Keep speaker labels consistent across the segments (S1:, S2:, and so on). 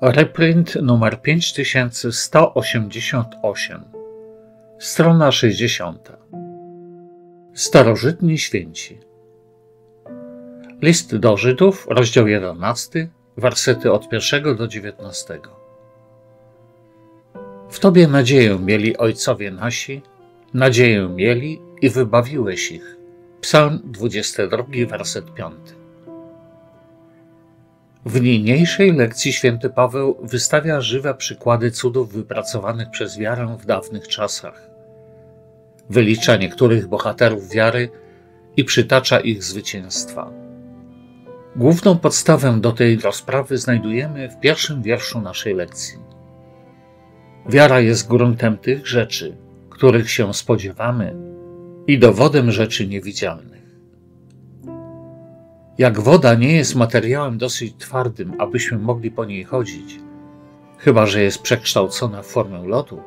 S1: Reprint numer 5188, strona 60. Starożytni święci. List do Żydów, rozdział 11, wersety od 1 do 19. W Tobie nadzieję mieli ojcowie nasi, nadzieję mieli i wybawiłeś ich. Psalm 22, werset 5. W niniejszej lekcji święty Paweł wystawia żywe przykłady cudów wypracowanych przez wiarę w dawnych czasach. Wylicza niektórych bohaterów wiary i przytacza ich zwycięstwa. Główną podstawę do tej rozprawy znajdujemy w pierwszym wierszu naszej lekcji. Wiara jest gruntem tych rzeczy, których się spodziewamy i dowodem rzeczy niewidzialnych. Jak woda nie jest materiałem dosyć twardym, abyśmy mogli po niej chodzić, chyba że jest przekształcona w formę lodu,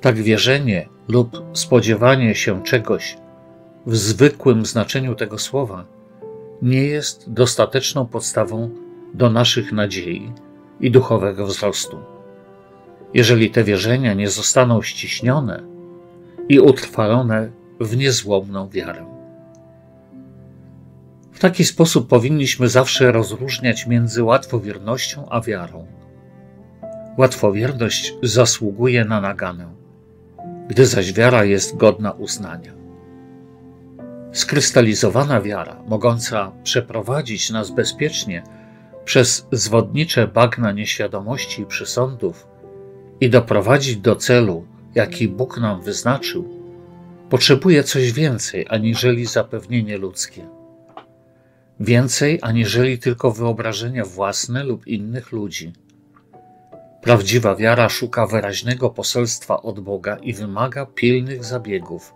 S1: tak wierzenie lub spodziewanie się czegoś w zwykłym znaczeniu tego słowa nie jest dostateczną podstawą do naszych nadziei i duchowego wzrostu. Jeżeli te wierzenia nie zostaną ściśnione i utrwalone w niezłomną wiarę. W taki sposób powinniśmy zawsze rozróżniać między łatwowiernością a wiarą. Łatwowierność zasługuje na naganę, gdy zaś wiara jest godna uznania. Skrystalizowana wiara, mogąca przeprowadzić nas bezpiecznie przez zwodnicze bagna nieświadomości i przysądów i doprowadzić do celu, jaki Bóg nam wyznaczył, potrzebuje coś więcej aniżeli zapewnienie ludzkie więcej aniżeli tylko wyobrażenia własne lub innych ludzi. Prawdziwa wiara szuka wyraźnego poselstwa od Boga i wymaga pilnych zabiegów,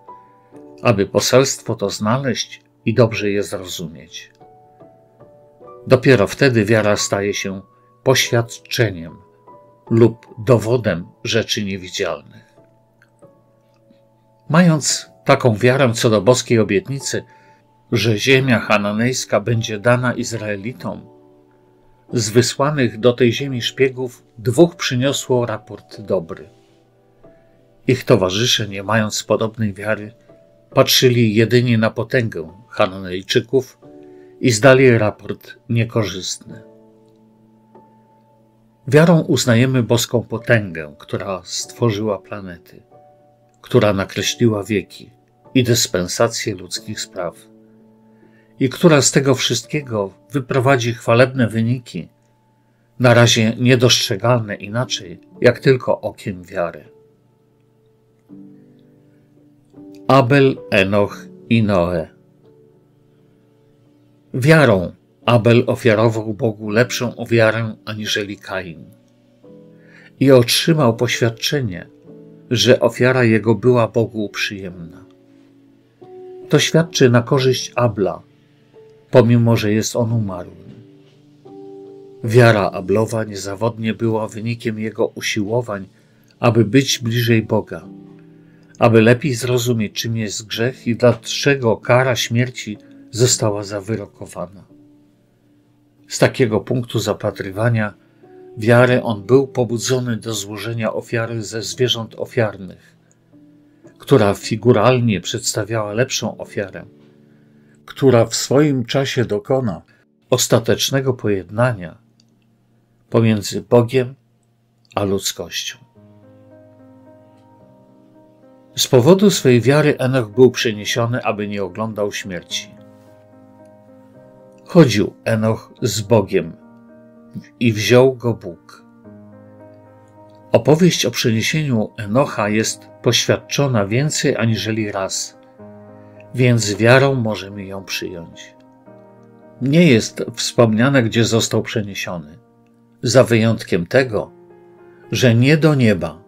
S1: aby poselstwo to znaleźć i dobrze je zrozumieć. Dopiero wtedy wiara staje się poświadczeniem lub dowodem rzeczy niewidzialnych. Mając taką wiarę co do boskiej obietnicy, że ziemia hananejska będzie dana Izraelitom, z wysłanych do tej ziemi szpiegów dwóch przyniosło raport dobry. Ich towarzysze, nie mając podobnej wiary, patrzyli jedynie na potęgę Hananejczyków i zdali raport niekorzystny. Wiarą uznajemy boską potęgę, która stworzyła planety, która nakreśliła wieki i dyspensację ludzkich spraw i która z tego wszystkiego wyprowadzi chwalebne wyniki, na razie niedostrzegalne inaczej, jak tylko okiem wiary. Abel, Enoch i Noe. Wiarą Abel ofiarował Bogu lepszą ofiarę aniżeli Kain i otrzymał poświadczenie, że ofiara jego była Bogu przyjemna. To świadczy na korzyść Abla, pomimo że jest on umarły. Wiara Ablowa niezawodnie była wynikiem jego usiłowań, aby być bliżej Boga, aby lepiej zrozumieć, czym jest grzech i dlaczego kara śmierci została zawyrokowana. Z takiego punktu zapatrywania wiary on był pobudzony do złożenia ofiary ze zwierząt ofiarnych, która figuralnie przedstawiała lepszą ofiarę która w swoim czasie dokona ostatecznego pojednania pomiędzy Bogiem a ludzkością. Z powodu swej wiary Enoch był przeniesiony, aby nie oglądał śmierci. Chodził Enoch z Bogiem i wziął go Bóg. Opowieść o przeniesieniu Enocha jest poświadczona więcej aniżeli raz więc wiarą możemy ją przyjąć. Nie jest wspomniane, gdzie został przeniesiony, za wyjątkiem tego, że nie do nieba.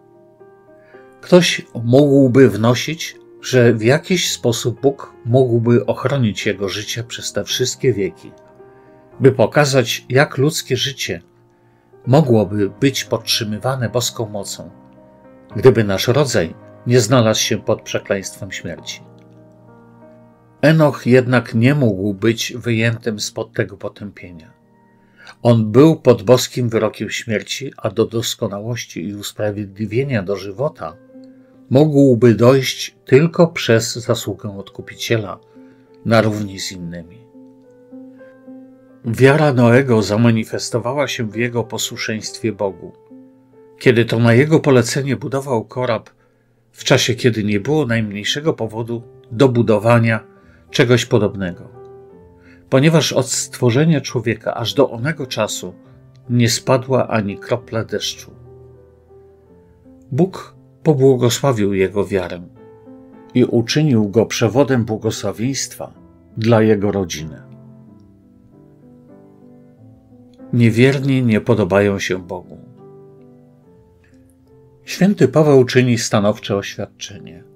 S1: Ktoś mógłby wnosić, że w jakiś sposób Bóg mógłby ochronić jego życie przez te wszystkie wieki, by pokazać, jak ludzkie życie mogłoby być podtrzymywane boską mocą, gdyby nasz rodzaj nie znalazł się pod przekleństwem śmierci. Enoch jednak nie mógł być wyjętym spod tego potępienia. On był pod boskim wyrokiem śmierci, a do doskonałości i usprawiedliwienia do żywota mógłby dojść tylko przez zasługę odkupiciela na równi z innymi. Wiara Noego zamanifestowała się w jego posłuszeństwie Bogu. Kiedy to na jego polecenie budował korab, w czasie kiedy nie było najmniejszego powodu do budowania czegoś podobnego. Ponieważ od stworzenia człowieka aż do onego czasu nie spadła ani kropla deszczu. Bóg pobłogosławił jego wiarę i uczynił go przewodem błogosławieństwa dla jego rodziny. Niewierni nie podobają się Bogu. Święty Paweł czyni stanowcze oświadczenie.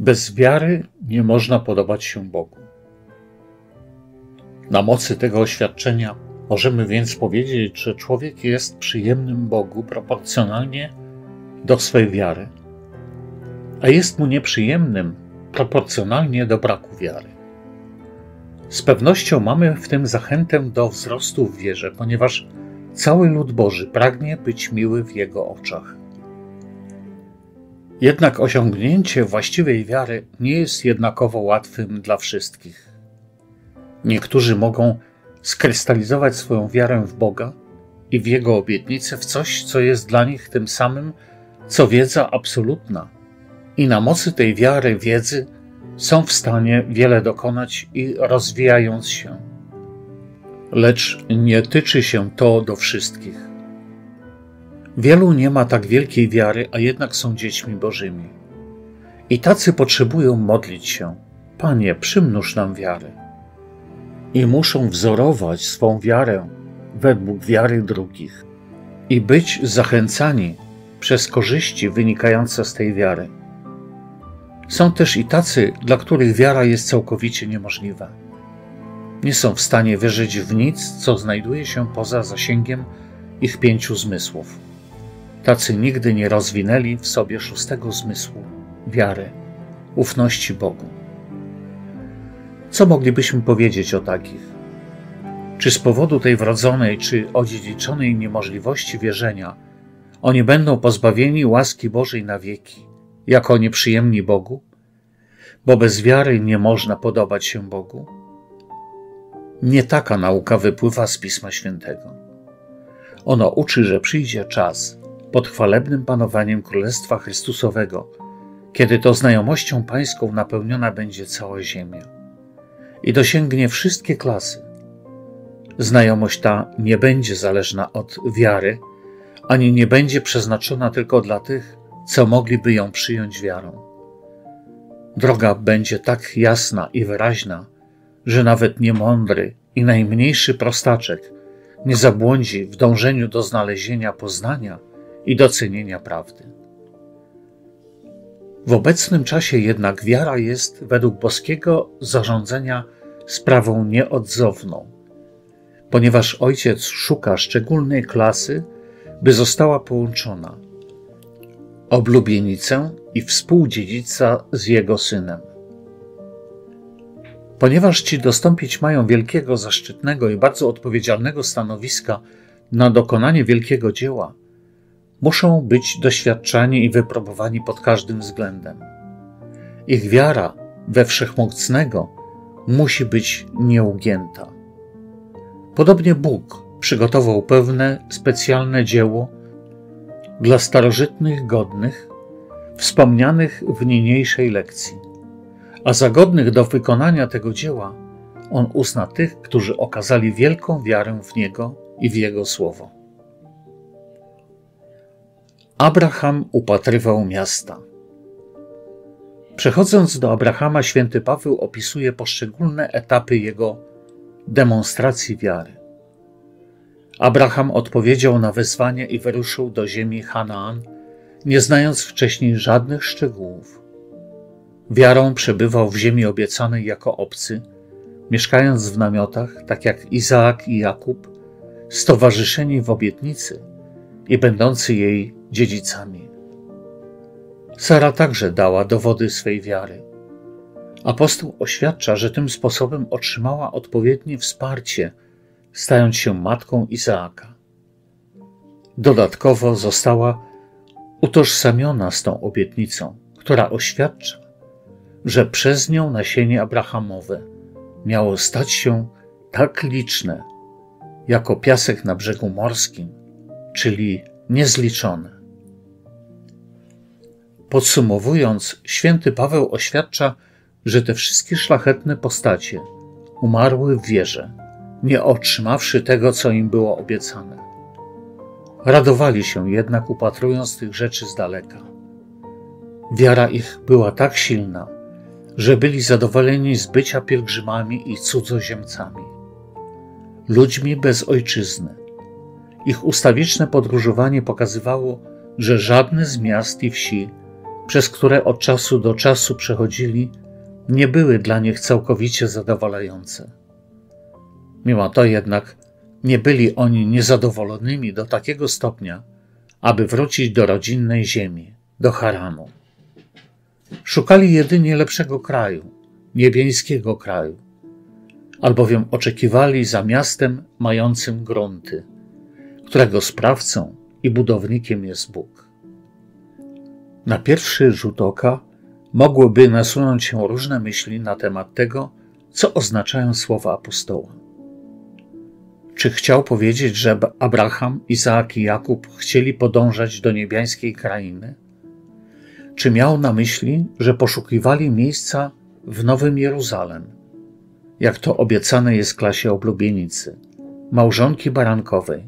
S1: Bez wiary nie można podobać się Bogu. Na mocy tego oświadczenia możemy więc powiedzieć, że człowiek jest przyjemnym Bogu proporcjonalnie do swej wiary, a jest mu nieprzyjemnym proporcjonalnie do braku wiary. Z pewnością mamy w tym zachętę do wzrostu w wierze, ponieważ cały lud Boży pragnie być miły w Jego oczach. Jednak osiągnięcie właściwej wiary nie jest jednakowo łatwym dla wszystkich. Niektórzy mogą skrystalizować swoją wiarę w Boga i w Jego obietnice w coś, co jest dla nich tym samym, co wiedza absolutna. I na mocy tej wiary, wiedzy, są w stanie wiele dokonać i rozwijając się. Lecz nie tyczy się to do wszystkich. Wielu nie ma tak wielkiej wiary, a jednak są dziećmi Bożymi. I tacy potrzebują modlić się: Panie, przymnóż nam wiarę. I muszą wzorować swą wiarę według wiary drugich i być zachęcani przez korzyści wynikające z tej wiary. Są też i tacy, dla których wiara jest całkowicie niemożliwa. Nie są w stanie wierzyć w nic, co znajduje się poza zasięgiem ich pięciu zmysłów. Tacy nigdy nie rozwinęli w sobie szóstego zmysłu wiary, ufności Bogu. Co moglibyśmy powiedzieć o takich? Czy z powodu tej wrodzonej czy odziedziczonej niemożliwości wierzenia oni będą pozbawieni łaski Bożej na wieki, jako nieprzyjemni Bogu? Bo bez wiary nie można podobać się Bogu? Nie taka nauka wypływa z Pisma Świętego. Ono uczy, że przyjdzie czas, pod chwalebnym panowaniem Królestwa Chrystusowego, kiedy to znajomością pańską napełniona będzie cała ziemia i dosięgnie wszystkie klasy. Znajomość ta nie będzie zależna od wiary, ani nie będzie przeznaczona tylko dla tych, co mogliby ją przyjąć wiarą. Droga będzie tak jasna i wyraźna, że nawet niemądry i najmniejszy prostaczek nie zabłądzi w dążeniu do znalezienia poznania i docenienia prawdy. W obecnym czasie jednak wiara jest według boskiego zarządzenia sprawą nieodzowną, ponieważ ojciec szuka szczególnej klasy, by została połączona oblubienicę i współdziedzica z jego synem. Ponieważ ci dostąpić mają wielkiego, zaszczytnego i bardzo odpowiedzialnego stanowiska na dokonanie wielkiego dzieła, muszą być doświadczani i wyprobowani pod każdym względem. Ich wiara we wszechmocnego musi być nieugięta. Podobnie Bóg przygotował pewne specjalne dzieło dla starożytnych godnych, wspomnianych w niniejszej lekcji, a za godnych do wykonania tego dzieła On uzna tych, którzy okazali wielką wiarę w Niego i w Jego Słowo. Abraham upatrywał miasta. Przechodząc do Abrahama, święty Paweł opisuje poszczególne etapy jego demonstracji wiary. Abraham odpowiedział na wezwanie i wyruszył do ziemi Hanaan, nie znając wcześniej żadnych szczegółów. Wiarą przebywał w ziemi obiecanej jako obcy, mieszkając w namiotach, tak jak Izaak i Jakub, stowarzyszeni w obietnicy i będący jej dziedzicami. Sara także dała dowody swej wiary. Apostoł oświadcza, że tym sposobem otrzymała odpowiednie wsparcie stając się matką Izaaka. Dodatkowo została utożsamiona z tą obietnicą, która oświadcza, że przez nią nasienie Abrahamowe miało stać się tak liczne, jako piasek na brzegu morskim, czyli niezliczone. Podsumowując, święty Paweł oświadcza, że te wszystkie szlachetne postacie umarły w wierze, nie otrzymawszy tego, co im było obiecane. Radowali się jednak, upatrując tych rzeczy z daleka. Wiara ich była tak silna, że byli zadowoleni z bycia pielgrzymami i cudzoziemcami, ludźmi bez ojczyzny. Ich ustawiczne podróżowanie pokazywało, że żadne z miast i wsi, przez które od czasu do czasu przechodzili, nie były dla nich całkowicie zadowalające. Mimo to jednak nie byli oni niezadowolonymi do takiego stopnia, aby wrócić do rodzinnej ziemi, do Haranu. Szukali jedynie lepszego kraju, niebieskiego kraju, albowiem oczekiwali za miastem mającym grunty, którego sprawcą i budownikiem jest Bóg. Na pierwszy rzut oka mogłyby nasunąć się różne myśli na temat tego, co oznaczają słowa apostoła. Czy chciał powiedzieć, że Abraham, Izaak i Jakub chcieli podążać do niebiańskiej krainy? Czy miał na myśli, że poszukiwali miejsca w Nowym Jeruzalem, jak to obiecane jest klasie oblubienicy, małżonki barankowej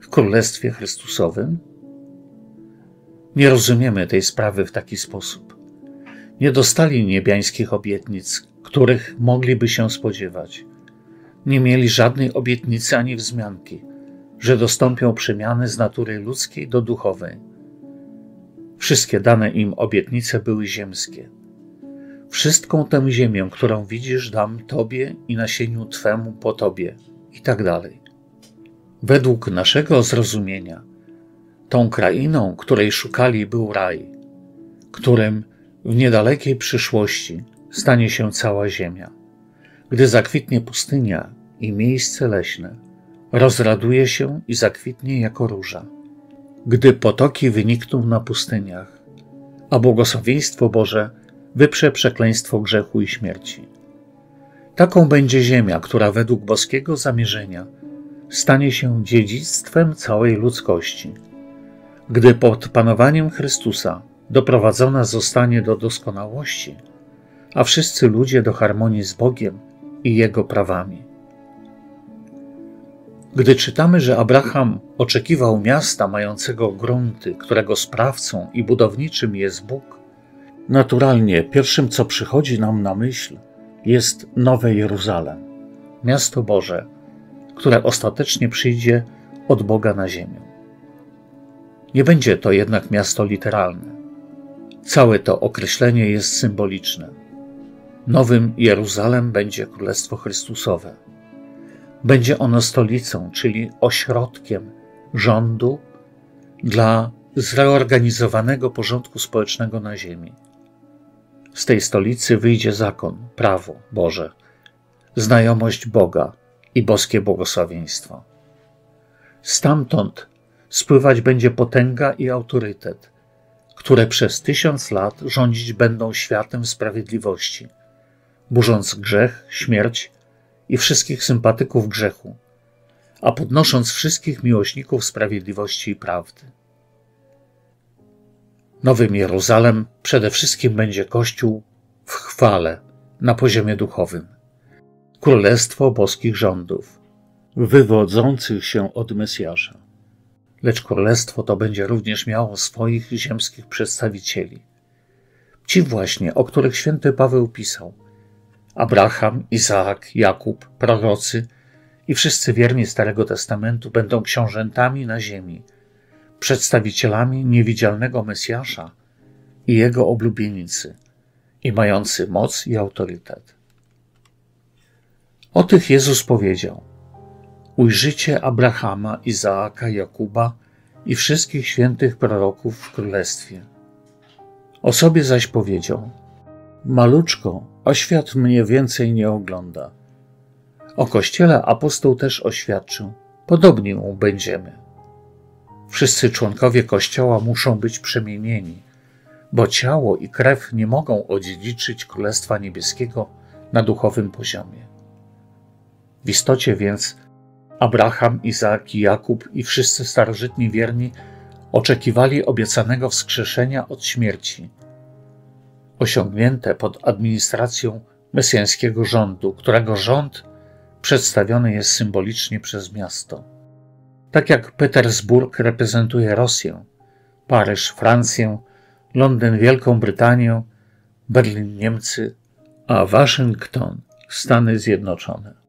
S1: w Królestwie Chrystusowym? Nie rozumiemy tej sprawy w taki sposób. Nie dostali niebiańskich obietnic, których mogliby się spodziewać. Nie mieli żadnej obietnicy ani wzmianki, że dostąpią przemiany z natury ludzkiej do duchowej Wszystkie dane im obietnice były ziemskie. Wszystką tę ziemię, którą widzisz, dam Tobie i nasieniu Twemu po Tobie, i tak dalej. Według naszego zrozumienia, tą krainą, której szukali, był raj, którym w niedalekiej przyszłości stanie się cała ziemia. Gdy zakwitnie pustynia i miejsce leśne, rozraduje się i zakwitnie jako róża gdy potoki wynikną na pustyniach, a błogosławieństwo Boże wyprze przekleństwo grzechu i śmierci. Taką będzie ziemia, która według boskiego zamierzenia stanie się dziedzictwem całej ludzkości. Gdy pod panowaniem Chrystusa doprowadzona zostanie do doskonałości, a wszyscy ludzie do harmonii z Bogiem i Jego prawami. Gdy czytamy, że Abraham oczekiwał miasta mającego grunty, którego sprawcą i budowniczym jest Bóg, naturalnie pierwszym, co przychodzi nam na myśl, jest Nowe Jeruzalem, miasto Boże, które ostatecznie przyjdzie od Boga na ziemię. Nie będzie to jednak miasto literalne. Całe to określenie jest symboliczne. Nowym Jeruzalem będzie Królestwo Chrystusowe będzie ono stolicą, czyli ośrodkiem rządu dla zreorganizowanego porządku społecznego na Ziemi. Z tej stolicy wyjdzie zakon, prawo Boże, znajomość Boga i boskie błogosławieństwo. Stamtąd spływać będzie potęga i autorytet, które przez tysiąc lat rządzić będą światem sprawiedliwości, burząc grzech, śmierć i wszystkich sympatyków grzechu, a podnosząc wszystkich miłośników sprawiedliwości i prawdy. Nowym Jeruzalem przede wszystkim będzie Kościół w chwale na poziomie duchowym, królestwo boskich rządów, wywodzących się od Mesjasza. Lecz królestwo to będzie również miało swoich ziemskich przedstawicieli. Ci właśnie, o których święty Paweł pisał – Abraham, Izaak, Jakub, prorocy i wszyscy wierni Starego Testamentu będą książętami na ziemi, przedstawicielami niewidzialnego Mesjasza i jego oblubienicy, i mający moc i autorytet. O tych Jezus powiedział: Ujrzycie Abrahama, Izaaka, Jakuba i wszystkich świętych proroków w królestwie. O sobie zaś powiedział: Maluczko, a świat mnie więcej nie ogląda. O Kościele apostoł też oświadczył: Podobni mu będziemy. Wszyscy członkowie Kościoła muszą być przemienieni, bo ciało i krew nie mogą odziedziczyć Królestwa Niebieskiego na duchowym poziomie. W istocie więc Abraham, Izaak i Jakub i wszyscy starożytni wierni oczekiwali obiecanego wskrzeszenia od śmierci, osiągnięte pod administracją mesjańskiego rządu, którego rząd przedstawiony jest symbolicznie przez miasto. Tak jak Petersburg reprezentuje Rosję, Paryż Francję, Londyn Wielką Brytanię, Berlin Niemcy, a Waszyngton Stany Zjednoczone.